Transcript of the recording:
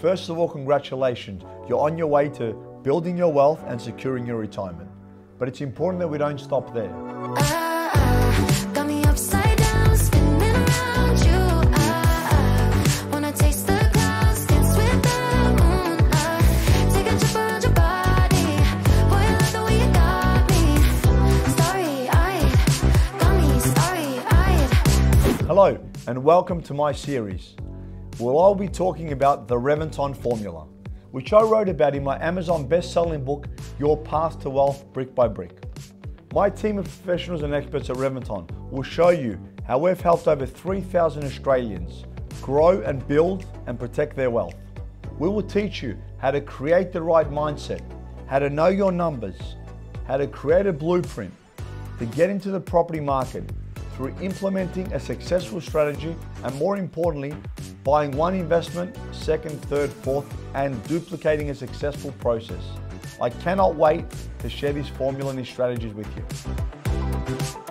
First of all, congratulations. You're on your way to building your wealth and securing your retirement. But it's important that we don't stop there. Ah, got me upside down, spinning around you. Ah, wanna taste the clouds, dance with the moon. Ah, take a trip around your body. Boy, I love the way you got me. Starry-eyed, got me starry-eyed. Hello, and welcome to my series. Well, I'll be talking about the Reventon formula, which I wrote about in my Amazon best-selling book, Your Path to Wealth Brick by Brick. My team of professionals and experts at Reventon will show you how we've helped over 3,000 Australians grow and build and protect their wealth. We will teach you how to create the right mindset, how to know your numbers, how to create a blueprint to get into the property market through implementing a successful strategy and more importantly, buying one investment, second, third, fourth, and duplicating a successful process. I cannot wait to share this formula and these strategies with you.